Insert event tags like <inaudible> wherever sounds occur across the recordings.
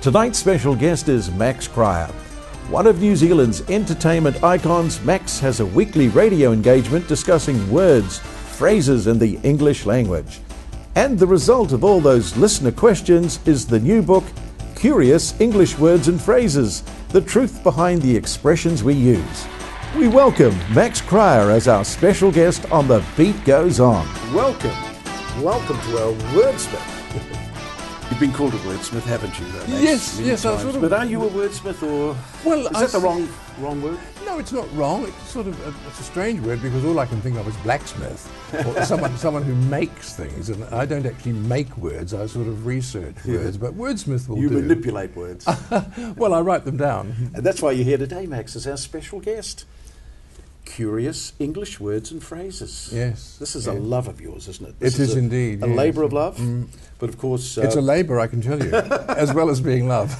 Tonight's special guest is Max Cryer. One of New Zealand's entertainment icons, Max has a weekly radio engagement discussing words, phrases, and the English language. And the result of all those listener questions is the new book, Curious English Words and Phrases The Truth Behind the Expressions We Use. We welcome Max Cryer as our special guest on The Beat Goes On. Welcome. Welcome to our wordsmith. <laughs> You've been called a wordsmith, haven't you? Though, Max, Yes, yes, I sort of- But are you a wordsmith, or Well, is I that the wrong wrong word? No, it's not wrong. It's sort of a, it's a strange word because all I can think of is blacksmith, or <laughs> someone someone who makes things. And I don't actually make words. I sort of research words. But wordsmith will You do. manipulate words, <laughs> well, I write them down. and that's why you're here today, Max, as our special guest. Curious English words and phrases. Yes, This is a love of yours, isn't it? It This is a, indeed, A yes. Mm. labour of love. But of course, uh, It's a labour, I can tell you, <laughs> as well as being love.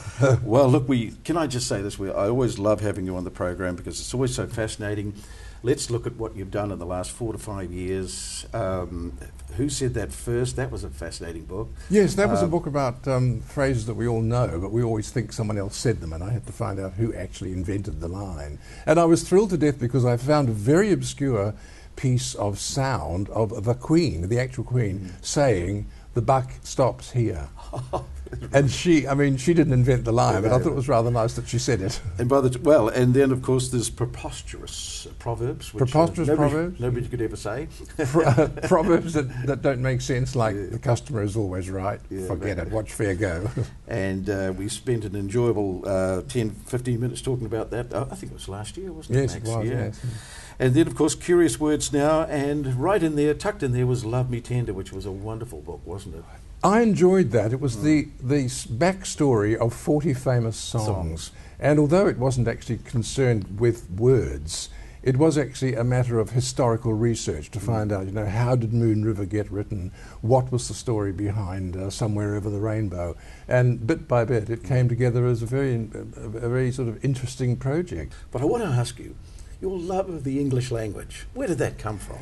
Well, look, we can I just say this? We, I always love having you on the program because it's always so fascinating. Let's look at what you've done in the last four to five years. Um, who said that first? That was a fascinating book. yes, that was a Um, book about um, phrases that we all know, but we always think someone else said them, and I had to find out who actually invented the line. And I was thrilled to death because I found a very obscure piece of sound of the Queen, the actual Queen, saying, "The buck stops here." <laughs> <laughs> and she, I mean, she didn't invent the line, but I thought it was rather nice that she said it. And by the t- well, and then of course there's preposterous proverbs. Which, uh, Preposterous nobody, proverbs? Nobody could ever say. <laughs> Pro- <laughs> proverbs that, that don't make sense, like the customer is always right. Yeah, Forget it. Watch fair go. And uh, we spent an enjoyable uh, 10, 15 minutes talking about that. Uh, I think it was last year, wasn't yes, it, it Max? was. Yeah. Yes. And then, of course, Curious Words Now, and right in there, tucked in there, was Love Me Tender, which was a wonderful book, wasn't it? I enjoyed that. It was the the backstory of forty famous songs. Songs. and although it wasn't actually concerned with words, it was actually a matter of historical research to find out. You know, how did Moon River get written? What was the story behind uh, Somewhere Over the Rainbow? And bit by bit, it came together as a very a very sort of interesting project. But I want to ask you, your love of the English language, where did that come from?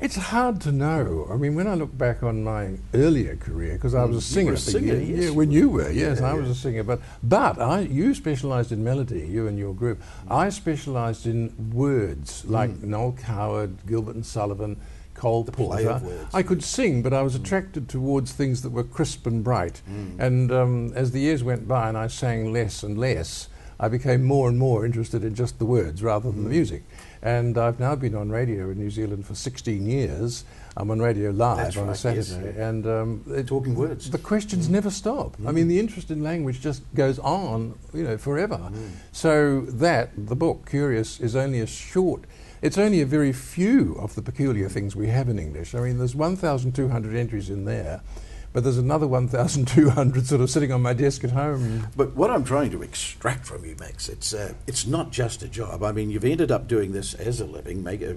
It's hard to know. I mean, when I look back on my earlier career, because I was a Mm, singer, a singer, yes, yeah, when you were, yes, Yeah, I was yeah. a singer. But but I, you specialised in melody, you and your group. Mm. I specialised in words, like Noel Coward, Gilbert and Sullivan, Cole play Porter. I could sing, but I was attracted towards things that were crisp and bright. Mm. And um, as the years went by, and I sang less and less. I became more and more interested in just the words rather than the Mm. music. And I've now been on radio in New Zealand for 16 years. I'm on radio live That's on right, a Saturday, yes. and um, it- Talking words. the questions never stop. I mean, the interest in language just goes on, you know, forever. So that the book Curious is only a short. It's only a very few of the peculiar things we have in English. I mean, there's 1,200 entries in there, but there's another 1,200 sort of sitting on my desk at home. But what I'm trying to extract from you, Max, it's uh, it's not just a job. I mean, you've ended up doing this as a living, make, uh,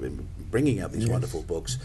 bringing out these Yes. wonderful books.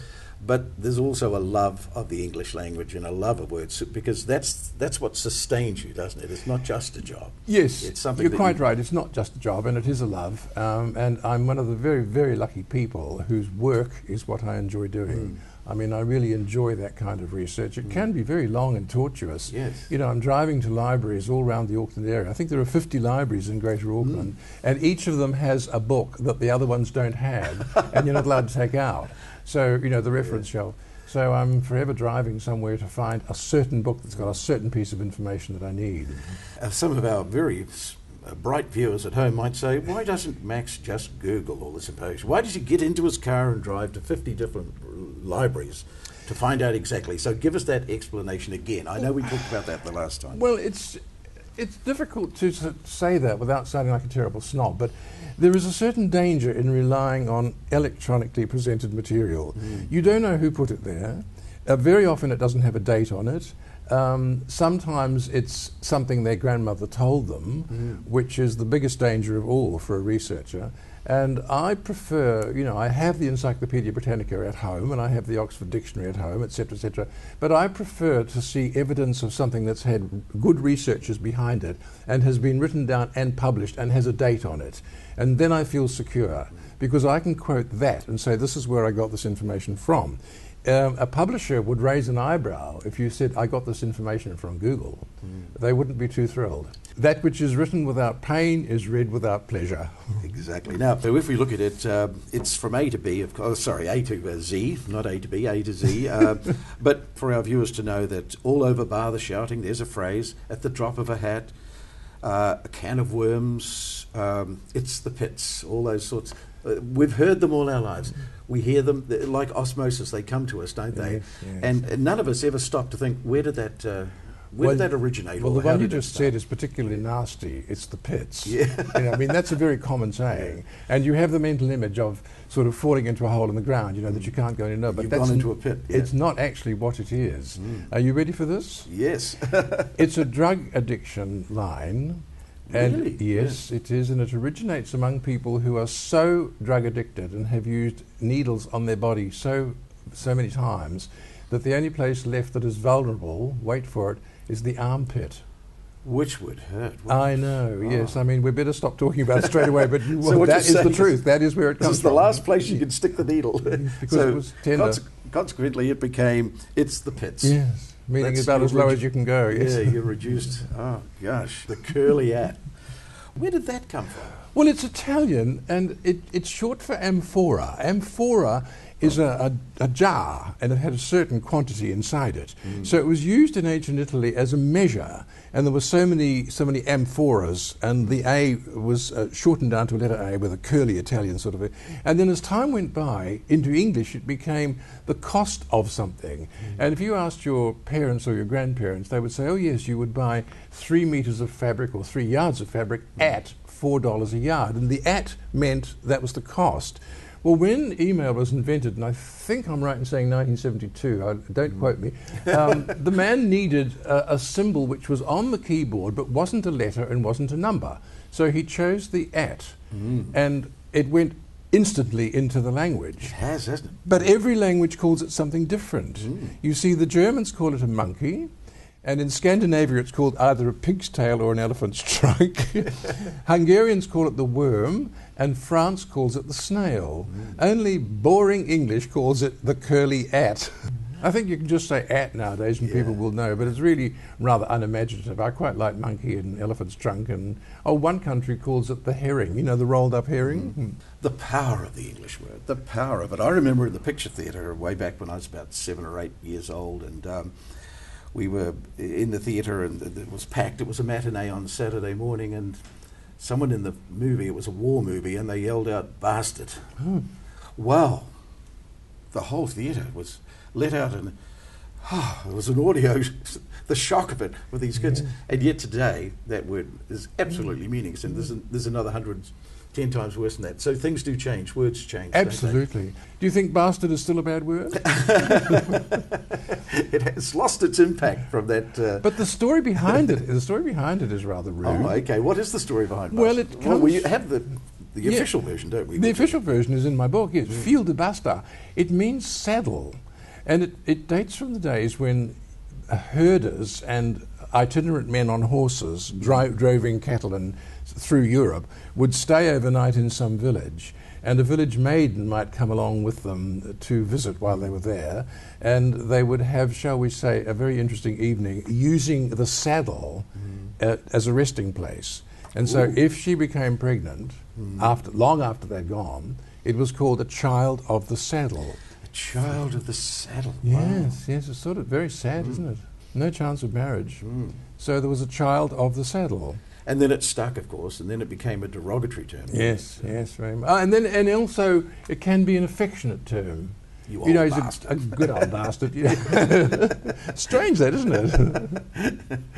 But there's also a love of the English language and a love of words because that's that's what sustains you, doesn't it? It's not just a job. Yes, It's something you're quite you- right. It's not just a job, and it is a love. Um, and I'm one of the very, very lucky people whose work is what I enjoy doing. Mm. I mean, I really enjoy that kind of research. It mm. can be very long and tortuous. Yes. You know, I'm driving to libraries all around the Auckland area. I think there are 50 libraries in Greater mm. Auckland, and each of them has a book that the other ones don't have, and you're not allowed to take out. <laughs> So, you know, the reference shelf. So I'm forever driving somewhere to find a certain book that's got a certain piece of information that I need. Uh, some of our very uh, bright viewers at home might say, why doesn't Max just Google all this information? Why does he get into his car and drive to 50 different libraries to find out exactly? So give us that explanation again. I know we talked about that the last time. Well, it's it's difficult to say that without sounding like a terrible snob, but there is a certain danger in relying on electronically presented material. You don't know who put it there. Uh, very often, it doesn't have a date on it. Um, sometimes it's something their grandmother told them, which is the biggest danger of all for a researcher. And I prefer, you know, I have the Encyclopedia Britannica at home and I have the Oxford Dictionary at home, etc., etc. But I prefer to see evidence of something that's had good researchers behind it and has been written down and published and has a date on it. And then I feel secure because I can quote that and say, this is where I got this information from. Um, a publisher would raise an eyebrow if you said, I got this information from Google. They wouldn't be too thrilled. That which is written without pain is read without pleasure. <laughs> Exactly. Now, so if we look at it, uh, it's from A to B, of course, sorry, A to uh, Z, not A to B, A to Z. Uh, <laughs> but for our viewers to know that all over bar the shouting, there's a phrase, at the drop of a hat, uh, a can of worms, um, it's the pits, all those sorts. Uh, we've heard them all our lives. We hear them like osmosis. They come to us, don't they? Yes. And, and none of us ever stop to think, where did that, uh, where Well, did that originate? Well, the one you just said is particularly nasty. It's the pits. Yeah. You know, I mean, that's a very common <laughs> saying. And you have the mental image of sort of falling into a hole in the ground, you know, that you can't go any lower. But You've that's gone into a pit, yeah. It's not actually what it is. Are you ready for this? Yes. <laughs> It's a drug addiction line. And Really? yes, it is, and it originates among people who are so drug addicted and have used needles on their body so so many times that the only place left that is vulnerable, wait for it, is the armpit. Which would hurt. I know, Oh. yes. I mean, we better stop talking about it straight away, but <laughs> So well, that is the truth. That is where it This comes is the from. last place you can stick the needle. Because so it was tender. conse- consequently, it became it's the pits. Yes, meaning That's about as low as you can go. Yes. Yeah, you're reduced. <laughs> Oh gosh, the curly at. Where did that come from? Well, it's Italian and it, it's short for amphora. Amphora is a, a, a jar and it had a certain quantity inside it. So it was used in ancient Italy as a measure, and there were so many so many amphoras, and the A was uh, shortened down to a letter A with a curly Italian sort of a. And then as time went by into English, it became the cost of something. And if you asked your parents or your grandparents, they would say, "Oh yes, you would buy three meters of fabric or three yards of fabric at four dollars a yard," and the at meant that was the cost. Well, when email was invented, and I think I'm right in saying 1972, I, don't mm. quote me, um, <laughs> the man needed a, a symbol which was on the keyboard but wasn't a letter and wasn't a number. So he chose the at, mm. and it went instantly into the language. It has, hasn't it? But every language calls it something different. Mm. You see, the Germans call it a monkey, and in Scandinavia it's called either a pig's tail or an elephant's trunk. <laughs> Hungarians call it the worm, and France calls it the snail. Only boring English calls it the curly at. I think you can just say at nowadays and people will know, but it's really rather unimaginative. I quite like monkey and elephant's trunk, and oh, one country calls it the herring, you know, the rolled up herring. Hmm. The power of the English word, the power of it. I remember in the picture theatre way back when I was about seven or eight years old, and um, we were in the theatre and it was packed. It was a matinee on Saturday morning, and someone in the movie, it was a war movie, and they yelled out, bastard. Hmm. Wow. The whole theatre was let out, and oh, it was an audio, <laughs> the shock of it with these kids. And yet today, that word is absolutely meaningless, and there's, an, there's another hundred, ten times worse than that. So things do change, words change. Absolutely. Do you think bastard is still a bad word? <laughs> it has lost its impact from that. Uh, But the story behind it, the story behind it is rather rude. oh, okay. What is the story behind? Well, Bastard? it well, we have the the Yeah. official version, don't we? The official version is in my book, yes. Fil de basta. It means saddle. And it, it dates from the days when herders and itinerant men on horses dri- in cattle and through Europe would stay overnight in some village. And a village maiden might come along with them to visit while they were there. And they would have, shall we say, a very interesting evening using the saddle uh, as a resting place. And so, Ooh. if she became pregnant, after long after they'd gone, it was called a child of the saddle. A child of the saddle. Wow. Yes, yes, it's sort of very sad, isn't it? No chance of marriage. Mm. So there was a child of the saddle. And then it stuck, of course, and then it became a derogatory term. Yes, yes, very much. Uh, and then, and also, it can be an affectionate term. You You know, he's a, a good old bastard. <laughs> Strange, that isn't it? <laughs>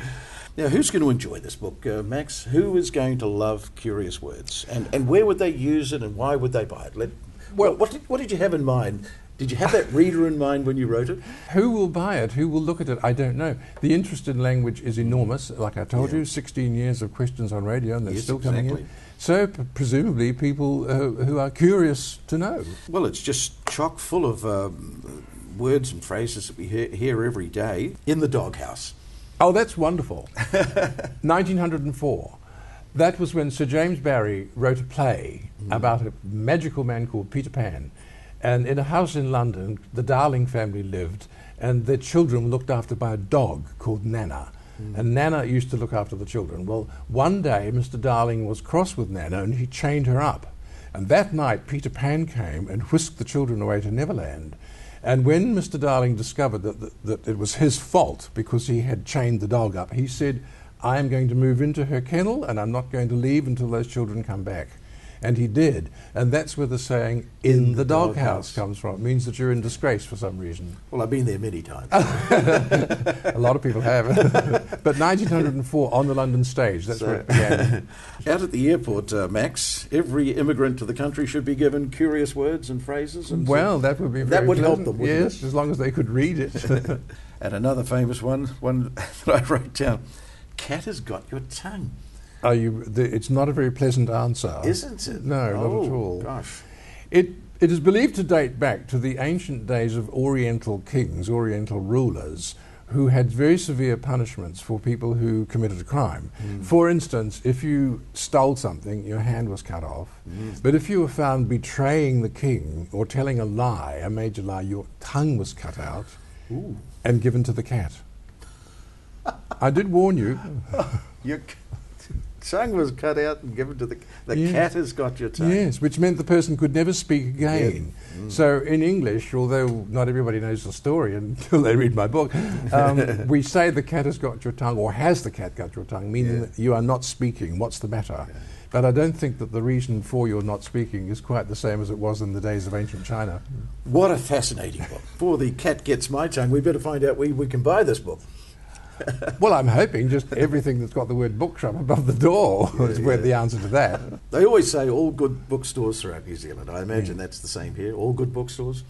Now, who's going to enjoy this book, uh, Max? Who is going to love Curious Words? And, and where would they use it and why would they buy it? Let, well, what did, what did you have in mind? Did you have that reader in mind when you wrote it? <laughs> Who will buy it? Who will look at it? I don't know. The interest in language is enormous. Like I told Yeah. you, 16 years of questions on radio, and they're Yes, still coming exactly. in. So presumably, people uh, who are curious to know. Well, it's just chock full of um, words and phrases that we hear, hear every day in the doghouse. Oh, that's wonderful. <laughs> 1904. That was when Sir James Barrie wrote a play about a magical man called Peter Pan. And in a house in London, the Darling family lived, and their children were looked after by a dog called Nana. Hmm. and Nana used to look after the children. Well, one day Mr. Darling was cross with Nana and he chained her up. And that night Peter Pan came and whisked the children away to Neverland. And when Mr. Darling discovered that, that, that it was his fault because he had chained the dog up, he said, I am going to move into her kennel and I'm not going to leave until those children come back. And he did. And that's where the saying, in, the, doghouse, comes from. It means that you're in disgrace for some reason. Well, I've been there many times. <laughs> A lot of people have. <laughs> but 1904 on the London stage, that's where it began. <laughs> Out at the airport, uh, Max, every immigrant to the country should be given curious words and phrases. And so- Well, that would be That would help them, wouldn't Yes, as long as they could read it. and another famous one, one that I wrote down: "Cat has got your tongue." Are you? The, it's not a very pleasant answer, Isn't it? No, not at Oh, all. Gosh. It it is believed to date back to the ancient days of Oriental kings, Oriental rulers, who had very severe punishments for people who committed a crime. Hmm. For instance, if you stole something, your hand was cut off. Hmm. But if you were found betraying the king or telling a lie, a major lie, your tongue was cut out Ooh. and given to the cat. I did warn you. <laughs> Your c- tongue was cut out and given to the the Yeah. cat has got your tongue. Yes, which meant the person could never speak again. So in English, although not everybody knows the story <laughs> until they read my book, um, <laughs> we say the cat has got your tongue, or has the cat got your tongue, meaning Yeah. that you are not speaking. What's the matter? But I don't think that the reason for your not speaking is quite the same as it was in the days of ancient China. What a fascinating book. Before the cat gets my tongue, we better find out where we can buy this book. <laughs> well, I'm hoping just everything that's got the word bookshop above the door <laughs> is where the answer to that. They always say all good bookstores throughout New Zealand. I imagine that's the same here. All good bookstores.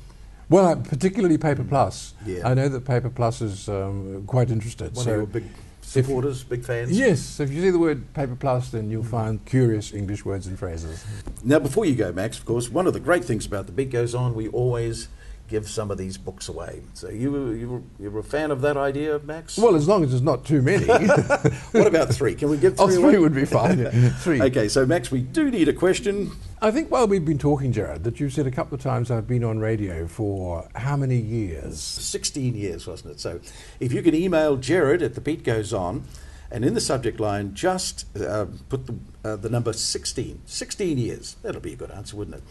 Well, uh, particularly Paper Plus. Yeah. I know that Paper Plus is um, quite interested. One so of your big supporters, big fans. Yes, so if you see the word paper plus, then you'll find curious English words and phrases. Now, before you go, Max, of course, one of the great things about the Beat Goes On, we always give some of these books away. So you were, you you were a fan of that idea, Max? Well, as long as there's not too many. <laughs> what about three? Can we give three oh, away? three would be fine. <laughs> Three. Okay, so Max, we do need a question. I think while we've been talking, Gerard, that you've said a couple of times I've been on radio for how many years? 16 years, wasn't it? So if you can email Gerard at the Beat Goes On, and in the subject line, just uh, put the, uh, the number 16. 16 years. That'll be a good answer, wouldn't it?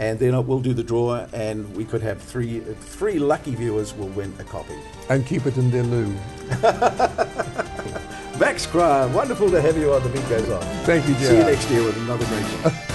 And then we'll do the draw, and we could have three three lucky viewers will win a copy. And keep it in their loo. <laughs> Max Cryer, wonderful to have you on the Beat Goes On. Thank you, See you next year with another great one.